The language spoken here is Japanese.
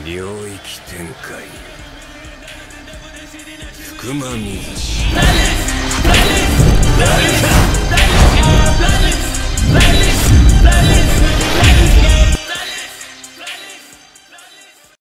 領域展開。福間水